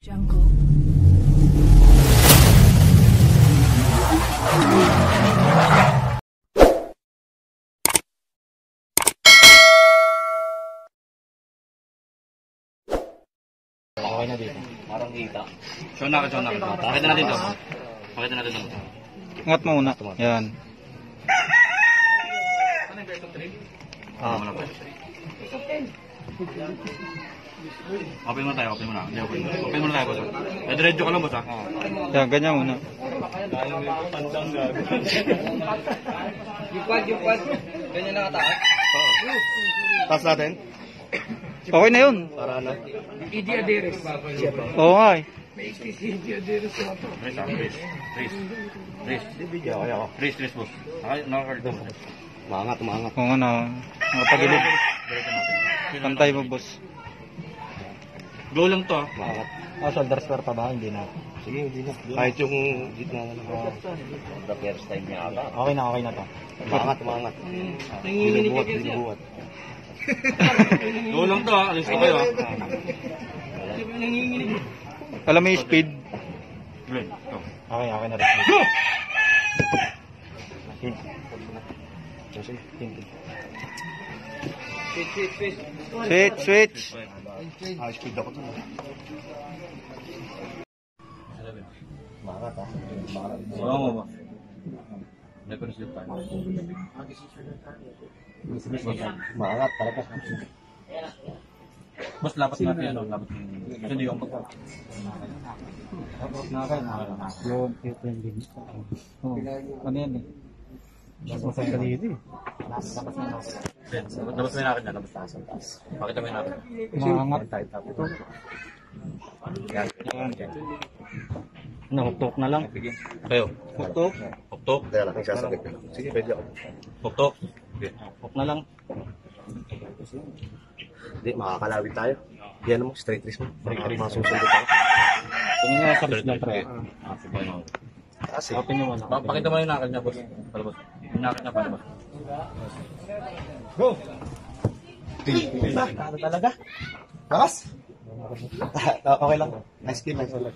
Jungle. Okay na dito. Parang kita. Show na, show na. Pakita natin to. Pakita natin to. Angat mo muna. Yan. Ah, muna po. Open muna tayo, open muna. Hindi, open muna. Open muna tayo, boss. Diretso ka lang, boss, ha? Yan, ganyan muna. Yupad, yupad. Ganyan nakataas. Taas natin. Okay na yun. Para ano? Idi Aderes. Oo nga eh. Idi Aderes na to. Ah. Trace. Video, kaya ako. Trace, trace, boss. Naka- Naka-card mo. Maangat, maangat. Oo nga na. Nakapagilid. Diretso natin. Pantay mo, boss. Go lang to, ah. Maangat. Ah, shoulder square pa ba? Hindi na. Sige, hindi na. Kahit yung gitna na lang. The first time niya ata. Okay na, okay na to. Maangat. Nanginginig ka Binubuhat, binubuhat. Go lang to, ah. Alis ko kayo, ah. Nanginginig. Alam mo yung speed? Go. Okay, okay na rin. Switch, switch, switch. Switch, switch. Ah, speed ako to. Maangat, ah. Oo, mo ba? Never slip tayo. Maangat talaga. Mas lapat natin ano, lapat ng... Kasi hindi yung pagka. Yun, trending. Oo. Ano yan eh? Masay ka dito eh. Labas mo yung akin na, labas taas, taas. Pakita mo yung akin. Maangat. Tayo, tapos. Yan. Yan. Nahutok na lang. Sige. Kayo. Hutok. Puktok. Kaya lang, sasakit ka. Sige, pwede ako. Okay. Hutok na lang. Hindi, makakalawit tayo. Yan mo, straight wrist mo. Straight wrist. Masusunod ako. Tingin nga sa wrist lang, pre. Ah, sige. Kasi, muna. Pa- Pakita mo yung nakal niya, boss. Palabas. Nakal niya, palabas. ano talaga? Lakas? okay lang. Nice game, nice game.